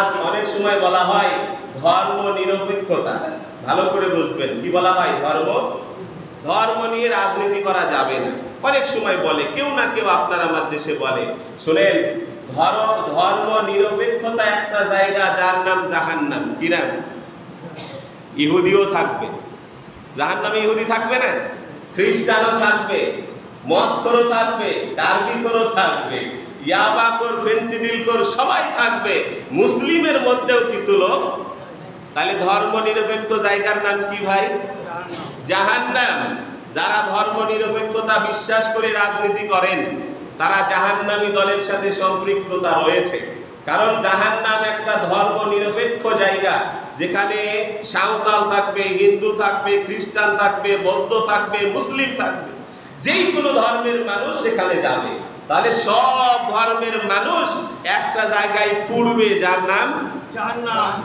আছে অনেক সময় বলা হয় ধর্ম নিরপেক্ষতা। ভালো করে বুঝবেন, কি বলা হয় ধর্ম? ধর্ম নিয়ে রাজনীতি করা যাবে না। অনেক সময় বলে, কেউ না কেউ আপনার আমার দেশে বলে। শোনেন, ধর্ম ধর্ম নিরপেক্ষতা একটা জায়গা যার নাম জাহান্নাম। কি নাম? ইহুদিও থাকবে। জাহান্নামে ইহুদি থাকবে না? খ্রিস্টানও থাকবে মদখরও থাকবে ডার্বিখরও থাকবে। ইয়াবাকর ফেন্সিডিলকর সবাই থাকবে। মুসলিমের মধ্যেও কিছু লোক। তাহলে ধর্ম নিরপেক্ষ জায়গার নাম কি ভাই? জাহান্নাম। যারা ধর্ম নিরপেক্ষতা বিশ্বাস করে রাজনীতি করেন, তারা জাহান্নামী দলের সাথে সম্পৃক্ততা রয়েছে। কারণ জাহান্নাম একটা ধর্ম নিরপেক্ষ জায়গা, যেখানে সাঁওতাল থাকবে, হিন্দু থাকবে, খ্রিস্টান থাকবে, বৌদ্ধ থাকবে, মুসলিম থাকবে। যেই কোনো ধর্মের মানুষ সেখানে যাবে। তাহলে সব ধর্মের মানুষ একটা জায়গায় পূর্বে যার নাম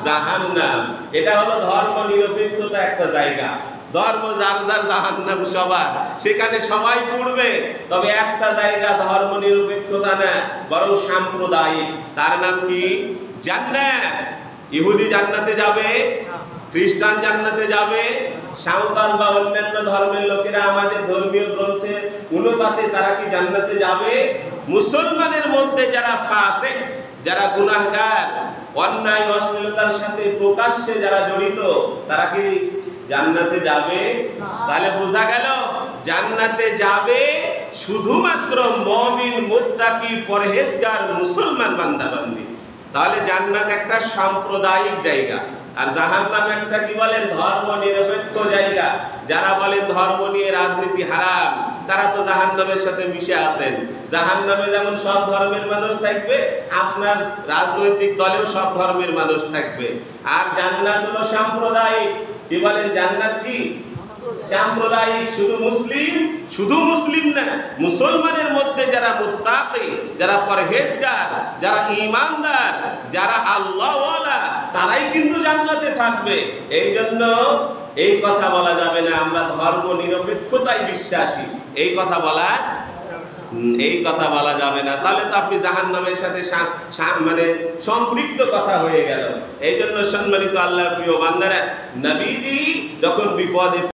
জাহান্নাম। এটা হলো ধর্ম নিরপেক্ষতা একটা জায়গা। ধর্ম যার যার জাহান্নাম সবার। সেখানে সবাই পড়বে তবে একটা জায়গা ধর্ম নিরপেক্ষতা না বরং সাম্প্রদায়িক। তার নাম কি? জান্নাত। ইহুদি জান্নাতে যাবে খ্রিস্টান জান্নাতে যাবে সাঁওতাল বা অন্যান্য ধর্মের লোকেরা আমাদের ধর্মীয় গ্রন্থের অনুপাতে তারা কি জান্নাতে যাবে? মুসলমানের মধ্যে যারা ফাসেক যারা গুনাহগার অন্যায় অশ্লীলতার সাথে প্রকাশ্যে যারা জড়িত তারা কি জান্নাতে যাবে? তাহলে বোঝা গেল জান্নাতে যাবে শুধুমাত্র মমিন মুত্তাকি পরহেজগার মুসলমান বান্দাবান্দি। তাহলে জান্নাত একটা সাম্প্রদায়িক জায়গা। আর জাহান্নাম একটা কি বলেন? ধর্ম নিরপেক্ষ জায়গা। যারা বলেন ধর্ম নিয়ে রাজনীতি হারাম, তারা তো জাহান্নামের সাথে মিশে আছেন। জাহান্নামে যেমন সব ধর্মের মানুষ থাকবে, আপনার রাজনৈতিক দলেও সব ধর্মের মানুষ থাকবে। আর জান্নাত হলো সাম্প্রদায়িক। কি বলেন? জান্নাত কি? সাম্প্রদায়িক, শুধু মুসলিম শুধু মুসলিম না, মুসলমানের মধ্যে যারা মুত্তাকি, যারা পরহেজগার, যারা ঈমানদার, যারা আল্লাহওয়ালা, তারাই কিন্তু জান্নাতে থাকবে। এই জন্য এই কথা বলা যাবে না, আমরা ধর্ম নিরপেক্ষতায় বিশ্বাসী। এই কথা বলা, এই কথা বলা যাবে না। তাহলে তো আপনি জাহান নামের সাথে মানে সম্পৃক্ত কথা হয়ে গেল। এই জন্য সম্মানিত আল্লাহর প্রিয় বান্দারা, নবীজি যখন বিপদে